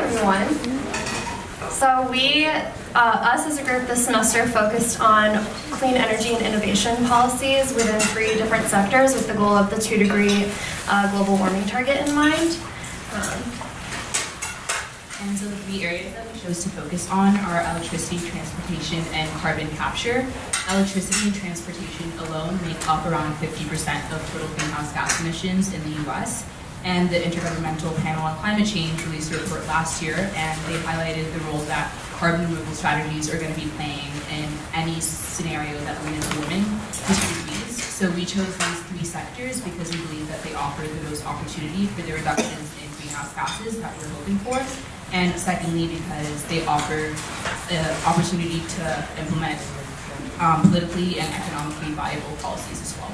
everyone. So we, uh, us as a group this semester focused on clean energy and innovation policies within three different sectors with the goal of the two degree uh, global warming target in mind. Um, And so the three areas that we chose to focus on are electricity, transportation, and carbon capture. Electricity and transportation alone make up around 50% of total greenhouse gas emissions in the US. And the Intergovernmental Panel on Climate Change released a report last year, and they highlighted the role that carbon removal strategies are going to be playing in any scenario that leads to women distributes. So we chose these three sectors because we believe that they offer the most opportunity for the reductions in greenhouse gases that we're hoping for. And secondly, because they offer the opportunity to implement um, politically and economically viable policies as well.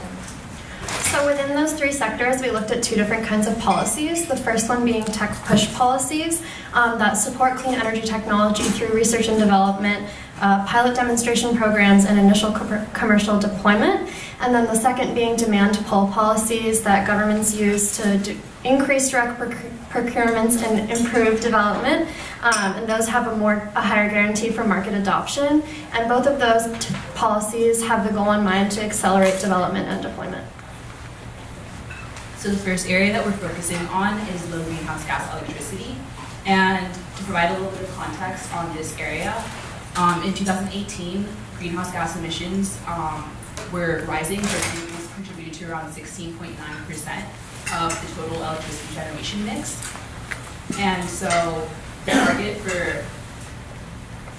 So within those three sectors, we looked at two different kinds of policies. The first one being tech push policies um, that support clean energy technology through research and development, uh, pilot demonstration programs, and initial co commercial deployment. And then the second being demand pull policies that governments use to increase direct procurements and improve development. Um, and those have a more a higher guarantee for market adoption. And both of those policies have the goal in mind to accelerate development and deployment. So the first area that we're focusing on is low greenhouse gas electricity. And to provide a little bit of context on this area, um, in 2018, greenhouse gas emissions um, were rising, renewables contributed to around 16.9% of the total electricity generation mix. And so the target for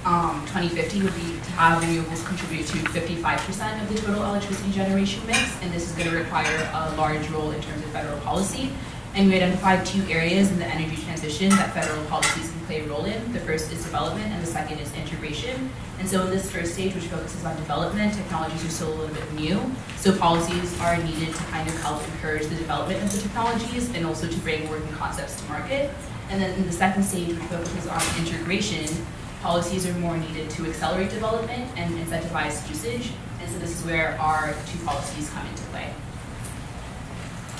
um, 2050 would be to have renewables contribute to 55% of the total electricity generation mix, and this is going to require a large role in terms of federal policy. And we identified two areas in the energy transition that federal policies can play a role in. The first is development, and the second is integration. And so in this first stage, which focuses on development, technologies are still a little bit new. So policies are needed to kind of help encourage the development of the technologies and also to bring working concepts to market. And then in the second stage, which focuses on integration, policies are more needed to accelerate development and incentivize usage. And so this is where our two policies come into play.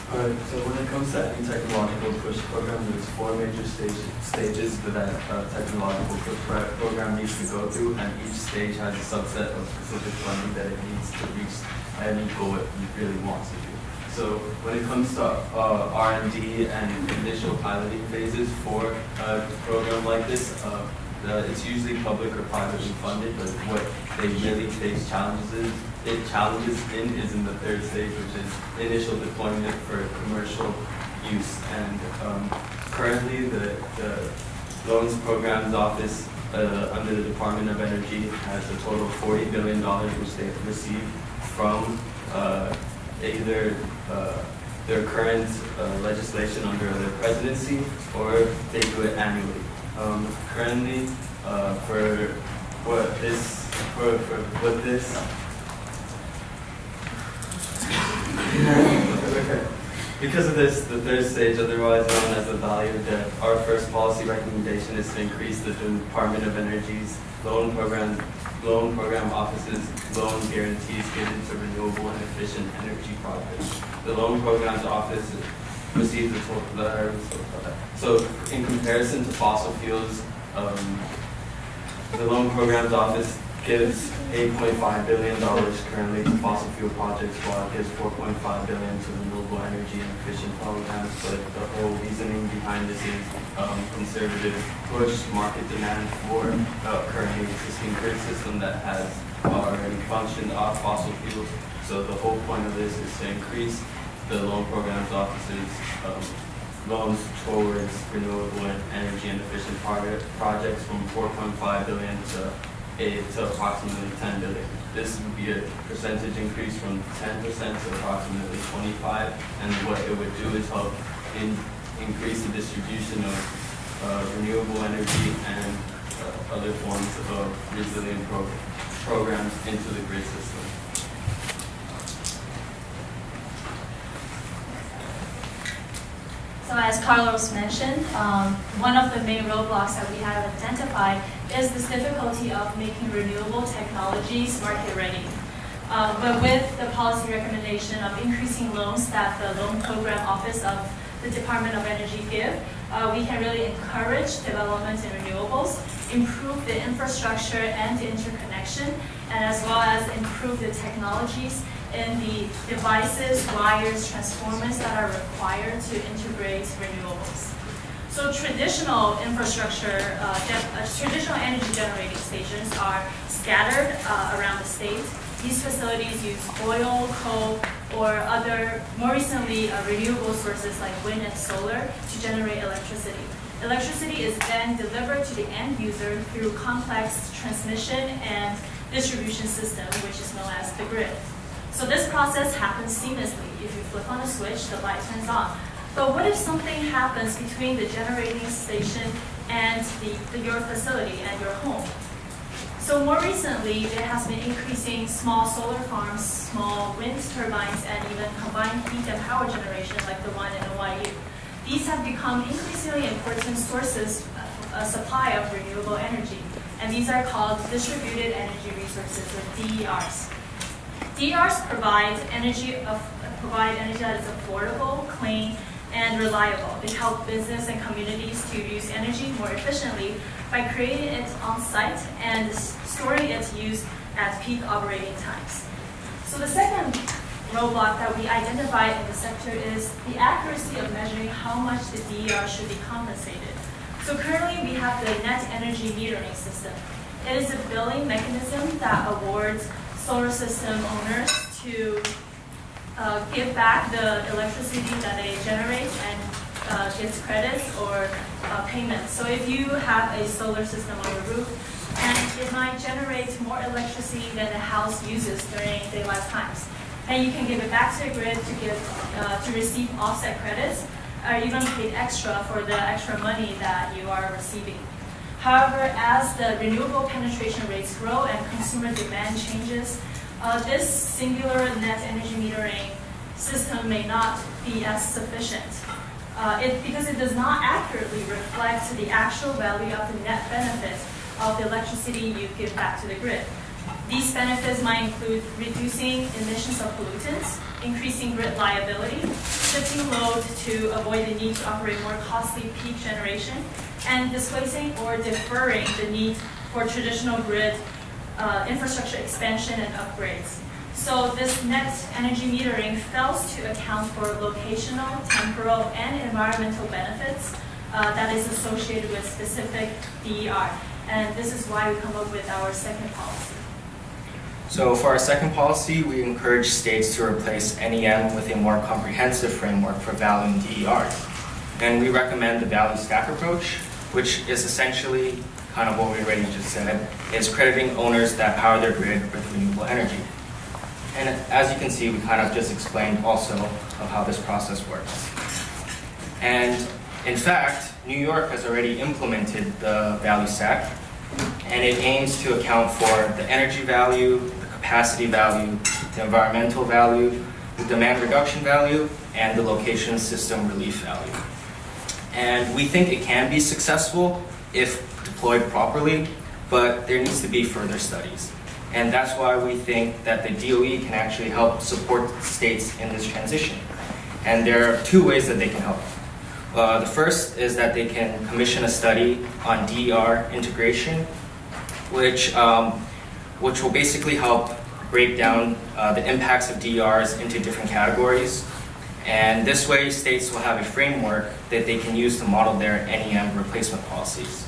Alright, so when it comes to any technological push program, there's four major stage, stages that a uh, technological push program needs to go through, and each stage has a subset of specific funding that it needs to reach any goal it really wants to do. So when it comes to uh, R&D and initial piloting phases for a program like this, uh, uh, it's usually public or privately funded, but what they really face challenges it challenges in is in the third stage, which is initial deployment for commercial use. And um, currently, the, the Loans Programs Office uh, under the Department of Energy has a total of $40 billion which they've received from uh, either uh, their current uh, legislation under their presidency or they do it annually. Um, currently, uh, for what this for, for what this because of this, the third stage, otherwise known as the value of debt, our first policy recommendation is to increase the Department of Energy's loan program, loan program offices loan guarantees given to renewable and efficient energy projects. The loan programs office a total, so in comparison to fossil fuels, um, the loan programs office gives $8.5 billion currently to fossil fuel projects, while it gives 4.5 billion to renewable energy and efficient programs. But the whole reasoning behind this is um, conservative push market demand for uh, currently existing grid system that has already functioned off fossil fuels. So the whole point of this is to increase the loan programs offices um, loans towards renewable energy and efficient project, projects from 4.5 billion to to approximately 10 billion. This would be a percentage increase from 10% to approximately 25, and what it would do is help in, increase the distribution of uh, renewable energy and uh, other forms of resilient pro programs into the grid system. As Carlos mentioned, um, one of the main roadblocks that we have identified is this difficulty of making renewable technologies market ready. Uh, but with the policy recommendation of increasing loans that the Loan Program Office of the Department of Energy give, uh, we can really encourage development in renewables, improve the infrastructure and the interconnection, and as well as improve the technologies in the devices, wires, transformers that are required to integrate renewables. So traditional infrastructure, uh, uh, traditional energy generating stations are scattered uh, around the state. These facilities use oil, coal, or other, more recently, uh, renewable sources like wind and solar to generate electricity. Electricity is then delivered to the end user through complex transmission and distribution system, which is known as the grid. So this process happens seamlessly. If you flip on a switch, the light turns on. But what if something happens between the generating station and the, the- your facility and your home? So more recently, there has been increasing small solar farms, small wind turbines, and even combined heat and power generation like the one in NYU. These have become increasingly important sources of a supply of renewable energy, and these are called distributed energy resources, or DERs. DERs provide energy of, provide energy that is affordable, clean, and reliable. They help business and communities to use energy more efficiently by creating it on site and storing its use at peak operating times. So the second roadblock that we identified in the sector is the accuracy of measuring how much the DER should be compensated. So currently, we have the net energy metering system. It is a billing mechanism that awards solar system owners to uh, give back the electricity that they generate and uh, gets credits or uh, payments. So if you have a solar system on your roof and it might generate more electricity than the house uses during daylight times, then you can give it back to the grid to give uh, to receive offset credits, or even paid extra for the extra money that you are receiving. However, as the renewable penetration rates grow and consumer demand changes, uh, this singular net energy metering system may not be as sufficient. Uh, it, because it does not accurately reflect the actual value of the net benefit of the electricity you give back to the grid. These benefits might include reducing emissions of pollutants, increasing grid liability, shifting load to avoid the need to operate more costly peak generation, and displacing or deferring the need for traditional grid uh, infrastructure expansion and upgrades. So this net energy metering fails to account for locational, temporal, and environmental benefits uh, that is associated with specific DER. And this is why we come up with our second policy. So for our second policy, we encourage states to replace NEM with a more comprehensive framework for valuing DER. And we recommend the value stack approach, which is essentially kind of what we already just said, is crediting owners that power their grid with renewable energy. And as you can see, we kind of just explained also of how this process works. And in fact, New York has already implemented the value stack, and it aims to account for the energy value, capacity value, the environmental value, the demand reduction value, and the location system relief value. And we think it can be successful if deployed properly, but there needs to be further studies. And that's why we think that the DOE can actually help support states in this transition. And there are two ways that they can help. Uh, the first is that they can commission a study on DER integration, which, um, which will basically help break down uh, the impacts of DERs into different categories. And this way, states will have a framework that they can use to model their NEM replacement policies.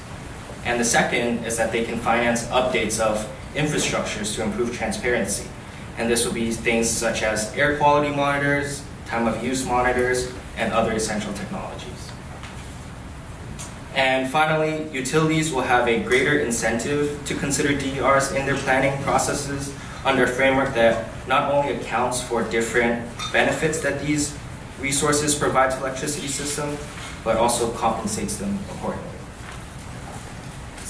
And the second is that they can finance updates of infrastructures to improve transparency. And this will be things such as air quality monitors, time of use monitors, and other essential technologies. And finally, utilities will have a greater incentive to consider DERs in their planning processes under a framework that not only accounts for different benefits that these resources provide to electricity system, but also compensates them accordingly.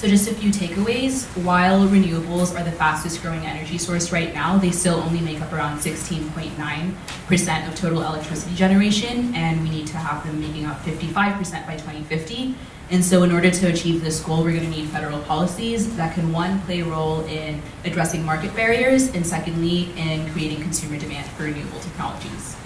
So just a few takeaways. While renewables are the fastest growing energy source right now, they still only make up around 16.9% of total electricity generation, and we need to have them making up 55% by 2050. And so in order to achieve this goal, we're going to need federal policies that can, one, play a role in addressing market barriers, and secondly, in creating consumer demand for renewable technologies.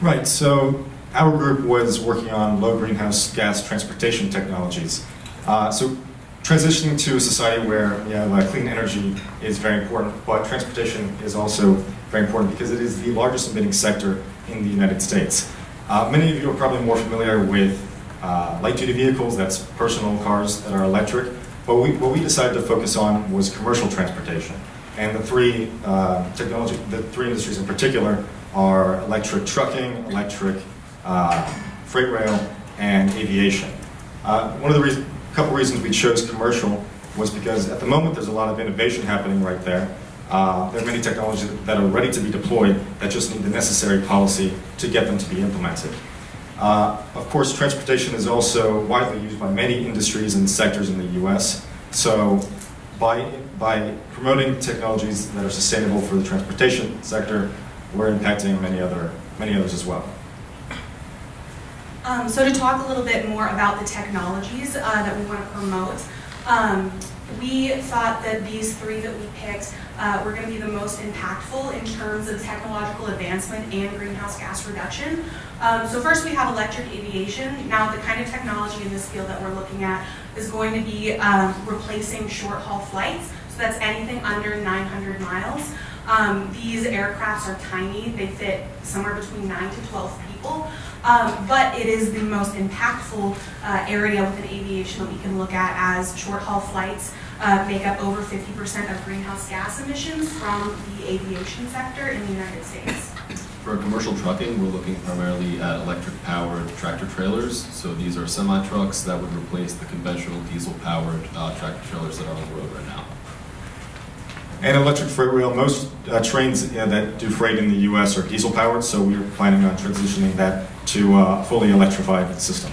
Right, so our group was working on low greenhouse gas transportation technologies. Uh, so transitioning to a society where uh, clean energy is very important, but transportation is also very important because it is the largest emitting sector in the United States. Uh, many of you are probably more familiar with uh, light-duty vehicles, that's personal cars that are electric, but we, what we decided to focus on was commercial transportation. And the three uh, technology, the three industries in particular are electric trucking, electric uh, freight rail, and aviation. Uh, one of the reasons, couple reasons we chose commercial was because at the moment there's a lot of innovation happening right there. Uh, there are many technologies that are ready to be deployed that just need the necessary policy to get them to be implemented. Uh, of course, transportation is also widely used by many industries and sectors in the U.S. So by, by promoting technologies that are sustainable for the transportation sector, we're impacting many, other, many others as well. Um, so to talk a little bit more about the technologies uh, that we want to promote, um, we thought that these three that we picked uh, were going to be the most impactful in terms of technological advancement and greenhouse gas reduction. Um, so first we have electric aviation. Now the kind of technology in this field that we're looking at is going to be um, replacing short haul flights. So that's anything under 900 miles. Um, these aircrafts are tiny. They fit somewhere between 9 to 12 people. Um, but it is the most impactful uh, area within aviation that we can look at as short haul flights uh, make up over 50% of greenhouse gas emissions from the aviation sector in the United States. For commercial trucking, we're looking primarily at electric powered tractor trailers. So these are semi trucks that would replace the conventional diesel powered uh, tractor trailers that are on the road right now. And electric freight rail, most uh, trains uh, that do freight in the U.S. are diesel powered, so we're planning on transitioning that to a fully electrified system.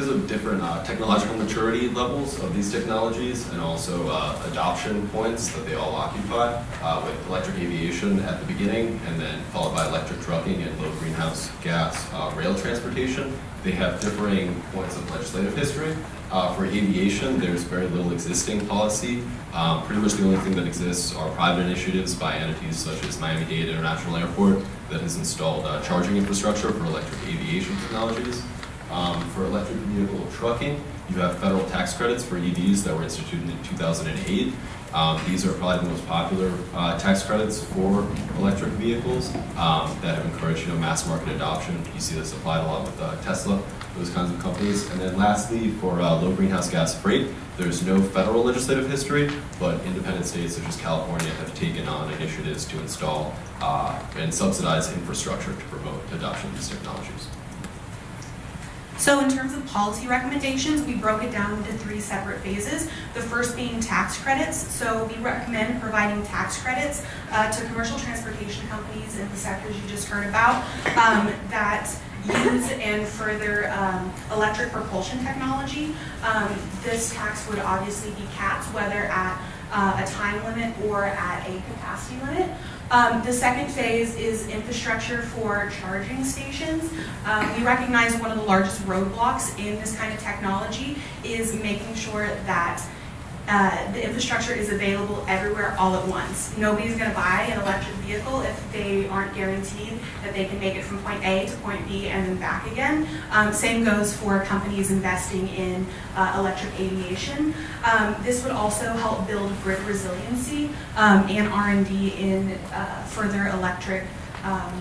Because of different uh, technological maturity levels of these technologies and also uh, adoption points that they all occupy, uh, with electric aviation at the beginning and then followed by electric trucking and low greenhouse gas uh, rail transportation, they have differing points of legislative history. Uh, for aviation, there's very little existing policy. Um, pretty much the only thing that exists are private initiatives by entities such as Miami-Dade International Airport that has installed uh, charging infrastructure for electric aviation technologies. Um, for electric vehicle trucking, you have federal tax credits for EVs that were instituted in 2008. Um, these are probably the most popular uh, tax credits for electric vehicles um, that have encouraged you know, mass market adoption. You see this applied a lot with uh, Tesla, those kinds of companies. And then lastly, for uh, low greenhouse gas freight, there's no federal legislative history, but independent states such as California have taken on initiatives to install uh, and subsidize infrastructure to promote adoption of these technologies. So in terms of policy recommendations, we broke it down into three separate phases. The first being tax credits. So we recommend providing tax credits uh, to commercial transportation companies in the sectors you just heard about um, that use and further um, electric propulsion technology. Um, this tax would obviously be capped whether at uh, a time limit or at a capacity limit. Um, the second phase is infrastructure for charging stations. Um, we recognize one of the largest roadblocks in this kind of technology is making sure that uh, the infrastructure is available everywhere all at once. Nobody's going to buy an electric vehicle if they aren't guaranteed that they can make it from point A to point B and then back again. Um, same goes for companies investing in uh, electric aviation. Um, this would also help build grid resiliency um, and R&D in uh, further electric um,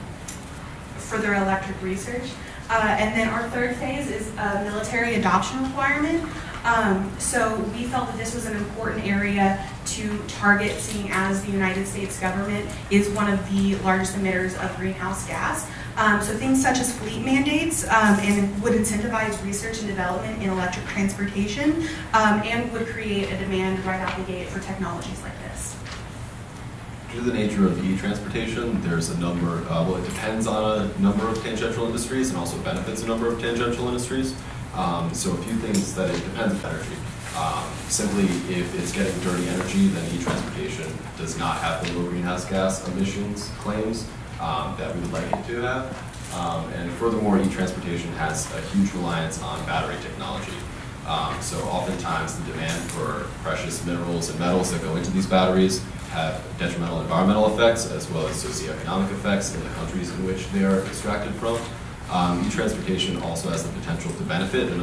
further electric research. Uh, and then our third phase is a military adoption requirement. Um, so we felt that this was an important area to target, seeing as the United States government is one of the largest emitters of greenhouse gas. Um, so things such as fleet mandates um, and would incentivize research and development in electric transportation um, and would create a demand right out the gate for technologies like this. Due to the nature of e-transportation, there's a number, uh, well, it depends on a number of tangential industries and also benefits a number of tangential industries. Um, so a few things that it depends on energy. Um, simply, if it's getting dirty energy, then e-transportation does not have the low greenhouse gas emissions claims um, that we would like it to have. Um, and furthermore, e-transportation has a huge reliance on battery technology. Um, so oftentimes the demand for precious minerals and metals that go into these batteries have detrimental environmental effects as well as socioeconomic effects in the countries in which they are extracted from. Um, e-transportation also has the potential to benefit a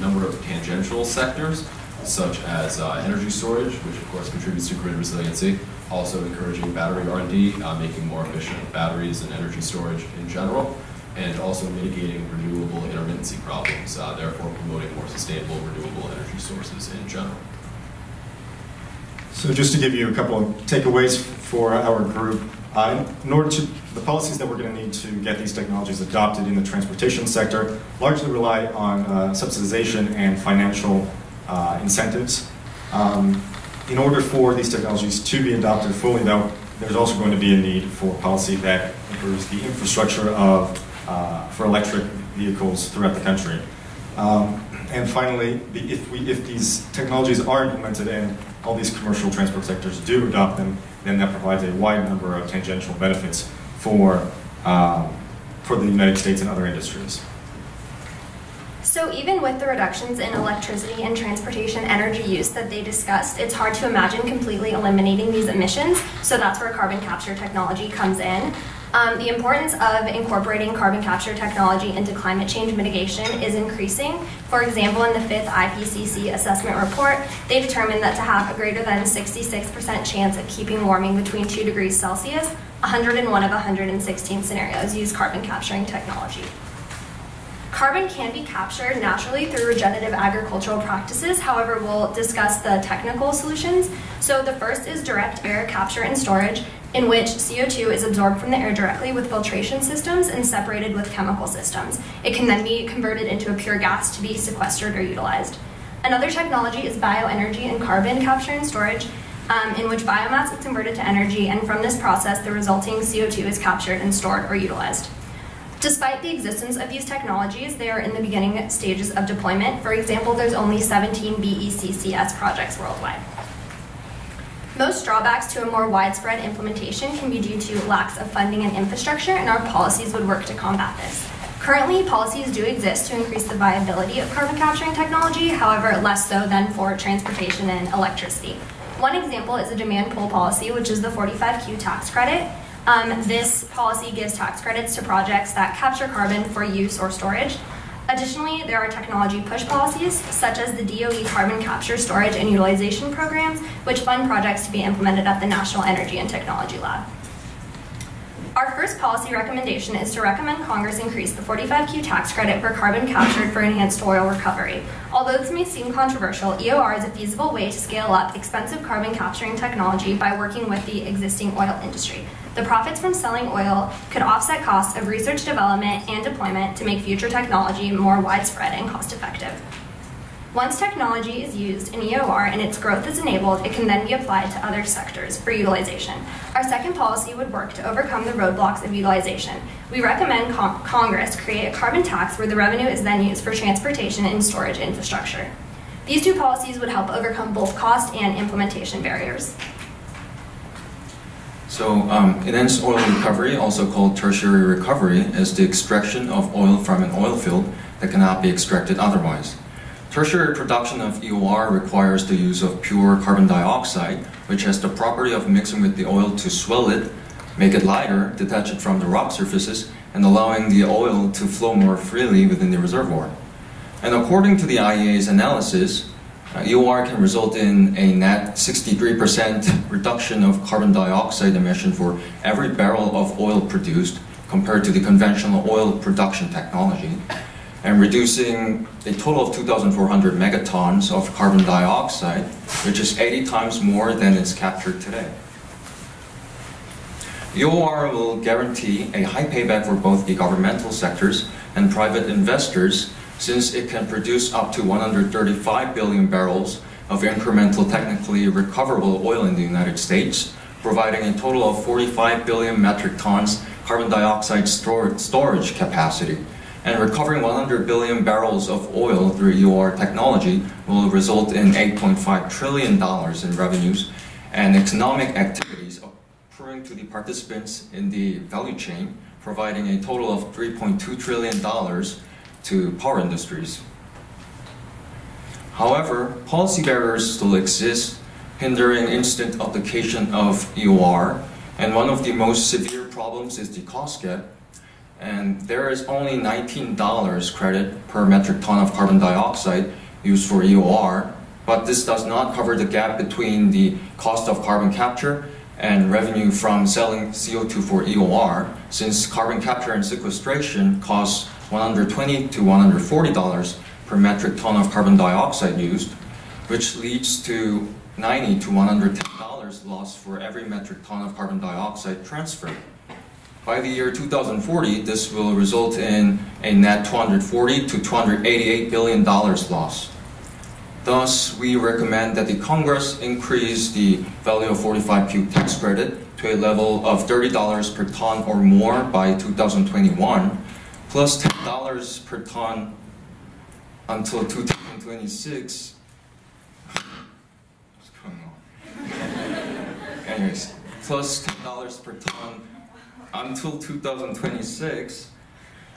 number of tangential sectors, such as uh, energy storage, which of course contributes to grid resiliency, also encouraging battery R&D, uh, making more efficient batteries and energy storage in general, and also mitigating renewable intermittency problems, uh, therefore promoting more sustainable renewable energy sources in general. So just to give you a couple of takeaways for our group, uh, in order to, the policies that we're going to need to get these technologies adopted in the transportation sector largely rely on uh, subsidization and financial uh, incentives. Um, in order for these technologies to be adopted fully, though, there's also going to be a need for policy that improves the infrastructure of, uh, for electric vehicles throughout the country. Um, and finally, the- if, we, if these technologies are implemented and all these commercial transport sectors do adopt them, then that provides a wide number of tangential benefits for, um, for the United States and other industries. So even with the reductions in electricity and transportation energy use that they discussed, it's hard to imagine completely eliminating these emissions. So that's where carbon capture technology comes in. Um, the importance of incorporating carbon capture technology into climate change mitigation is increasing. For example, in the fifth IPCC assessment report, they determined that to have a greater than 66% chance of keeping warming between 2 degrees Celsius, 101 of 116 scenarios use carbon capturing technology. Carbon can be captured naturally through regenerative agricultural practices. However, we'll discuss the technical solutions. So the first is direct air capture and storage, in which CO2 is absorbed from the air directly with filtration systems and separated with chemical systems. It can then be converted into a pure gas to be sequestered or utilized. Another technology is bioenergy and carbon capture and storage, um, in which biomass is converted to energy, and from this process, the resulting CO2 is captured and stored or utilized. Despite the existence of these technologies, they are in the beginning stages of deployment. For example, there's only 17 BECCS projects worldwide. Most drawbacks to a more widespread implementation can be due to lacks of funding and infrastructure, and our policies would work to combat this. Currently, policies do exist to increase the viability of carbon capturing technology, however, less so than for transportation and electricity. One example is a demand pull policy, which is the 45Q tax credit. Um, this policy gives tax credits to projects that capture carbon for use or storage. Additionally, there are technology push policies, such as the DOE Carbon Capture, Storage, and Utilization Programs, which fund projects to be implemented at the National Energy and Technology Lab. Our first policy recommendation is to recommend Congress increase the 45Q tax credit for carbon captured for enhanced oil recovery. Although this may seem controversial, EOR is a feasible way to scale up expensive carbon capturing technology by working with the existing oil industry. The profits from selling oil could offset costs of research development and deployment to make future technology more widespread and cost effective. Once technology is used in EOR and its growth is enabled, it can then be applied to other sectors for utilization. Our second policy would work to overcome the roadblocks of utilization. We recommend con Congress create a carbon tax where the revenue is then used for transportation and storage infrastructure. These two policies would help overcome both cost and implementation barriers. So, um, enhanced oil recovery, also called tertiary recovery, is the extraction of oil from an oil field that cannot be extracted otherwise. Tertiary production of EOR requires the use of pure carbon dioxide, which has the property of mixing with the oil to swell it, make it lighter, detach it from the rock surfaces, and allowing the oil to flow more freely within the reservoir. And according to the IEA's analysis, uh, can result in a net 63% reduction of carbon dioxide emission for every barrel of oil produced compared to the conventional oil production technology, and reducing a total of 2,400 megatons of carbon dioxide, which is 80 times more than is captured today. EOR will guarantee a high payback for both the governmental sectors and private investors since it can produce up to 135 billion barrels of incremental technically recoverable oil in the United States, providing a total of 45 billion metric tons carbon dioxide stor storage capacity. And recovering 100 billion barrels of oil through EOR technology will result in $8.5 trillion in revenues and economic activities accruing to the participants in the value chain, providing a total of $3.2 trillion to power industries. However, policy barriers still exist hindering instant application of EOR. And one of the most severe problems is the cost gap. And there is only $19 credit per metric ton of carbon dioxide used for EOR, but this does not cover the gap between the cost of carbon capture and revenue from selling CO2 for EOR, since carbon capture and sequestration costs 120 to 140 dollars per metric ton of carbon dioxide used, which leads to 90 to 110 dollars lost for every metric ton of carbon dioxide transferred. By the year 2040, this will result in a net 240 to 288 billion dollars loss. Thus, we recommend that the Congress increase the value of 45Q tax credit to a level of $30 per ton or more by 2021, plus $10 per ton until 2026. What's going on? Anyways, plus $10 per ton until 2026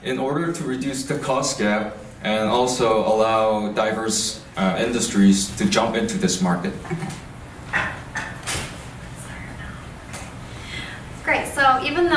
in order to reduce the cost gap and also allow diverse uh, industries to jump into this market. Great,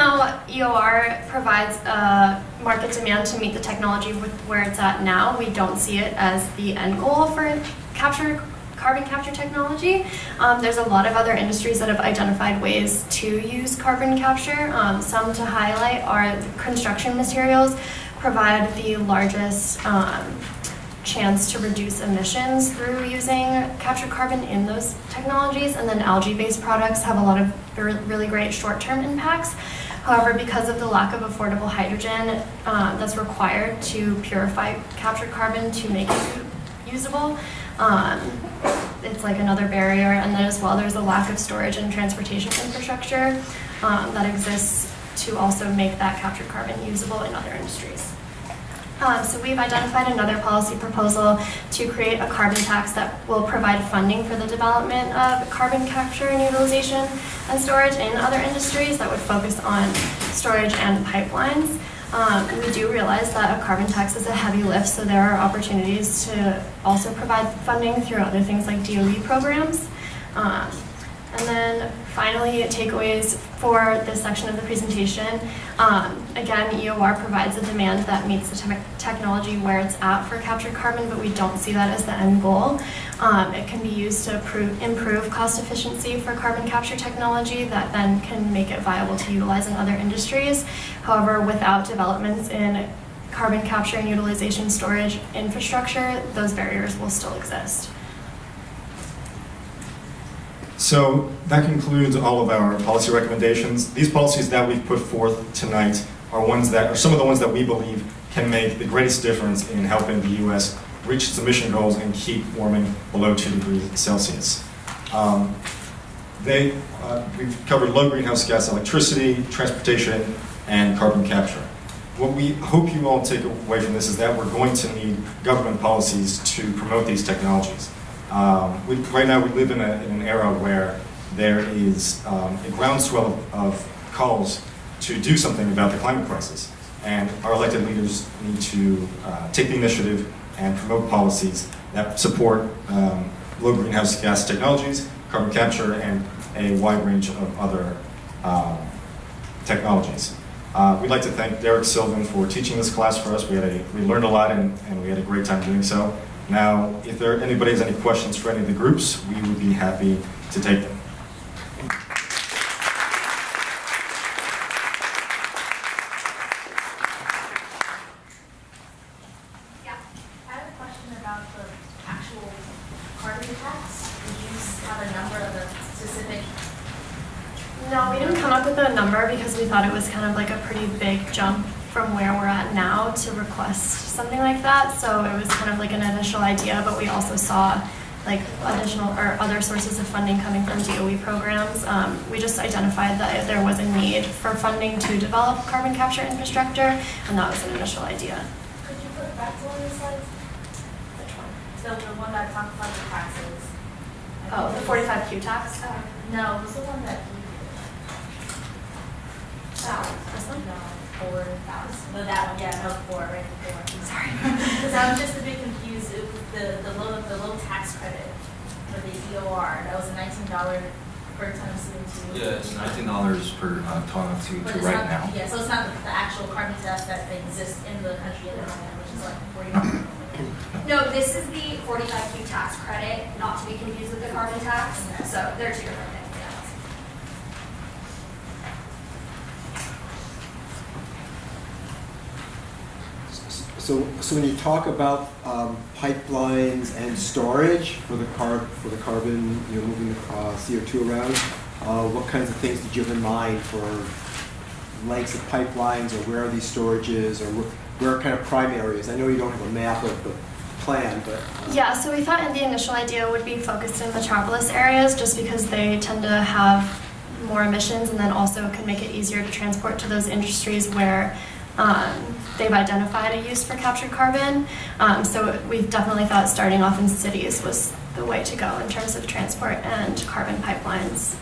though EOR provides a market demand to meet the technology with where it's at now, we don't see it as the end goal for capture carbon capture technology. Um, there's a lot of other industries that have identified ways to use carbon capture. Um, some to highlight are construction materials provide the largest um, chance to reduce emissions through using captured carbon in those technologies, and then algae-based products have a lot of really great short-term impacts. However, because of the lack of affordable hydrogen uh, that's required to purify captured carbon to make it usable, um, it's like another barrier. And then as well, there's a lack of storage and transportation infrastructure um, that exists to also make that captured carbon usable in other industries. Um, so we've identified another policy proposal to create a carbon tax that will provide funding for the development of carbon capture and utilization and storage in other industries that would focus on storage and pipelines. Um, we do realize that a carbon tax is a heavy lift, so there are opportunities to also provide funding through other things like DOE programs. Um, and then finally, takeaways for this section of the presentation. Um, again, EOR provides a demand that meets the te technology where it's at for captured carbon, but we don't see that as the end goal. Um, it can be used to improve, improve cost efficiency for carbon capture technology that then can make it viable to utilize in other industries. However, without developments in carbon capture and utilization storage infrastructure, those barriers will still exist. So that concludes all of our policy recommendations. These policies that we've put forth tonight are ones that are some of the ones that we believe can make the greatest difference in helping the U.S. reach its emission goals and keep warming below 2 degrees Celsius. Um, they, uh, we've covered low greenhouse gas electricity, transportation, and carbon capture. What we hope you all take away from this is that we're going to need government policies to promote these technologies. Um, we, right now, we live in, a, in, an era where there is um, a groundswell of, of calls to do something about the climate crisis. And our elected leaders need to uh, take the initiative and promote policies that support um, low greenhouse gas technologies, carbon capture, and a wide range of other um, technologies. Uh, we'd like to thank Derek Sylvan for teaching this class for us. We, had a, we learned a lot and, and we had a great time doing so. Now, if there anybody has any questions for any of the groups, we would be happy to take them. Yeah, I have a question about the actual carbon tax. Did you have a number of a specific? No, we didn't come up with a number because we thought it was kind of like a pretty big jump from where we're at now to request something like that. So it was kind of like an initial idea, but we also saw like additional or other sources of funding coming from DOE programs. Um, we just identified that there was a need for funding to develop carbon capture infrastructure, and that was an initial idea. Could you put back to one of the slides? Which one? The, the one that talked about the taxes. Oh, the 45Q tax? Uh, no, it was the one that you Oh, this one? No, four, that was, no, that one, yeah, no, four, right before. Sorry. Because I was just a bit confused, it was the, the low, the low tax credit. for the EOR, that was a nineteen dollar per ton of CO2. Yeah, it's nineteen dollars per uh, ton of But CO2 it's right not- now. Yeah, so it's not the, the actual carbon test that exists in the country at the moment, which is like forty dollars. No, this is the 45Q tax credit, not to be confused with the carbon tax. So they're two different things, yeah. So, so when you talk about um, pipelines and storage for the car, for the carbon, you know, moving the uh, CO2 around, uh, what kinds of things did you have in mind for lengths of pipelines, or where are these storages, or where, where are kind of prime areas? I know you don't have a map of the plan, but. uh, Yeah, so we thought in the initial idea would be focused in metropolis areas just because they tend to have more emissions and then also can make it easier to transport to those industries where um, they've identified a use for captured carbon. Um, so we've definitely thought starting off in cities was the way to go in terms of transport and carbon pipelines.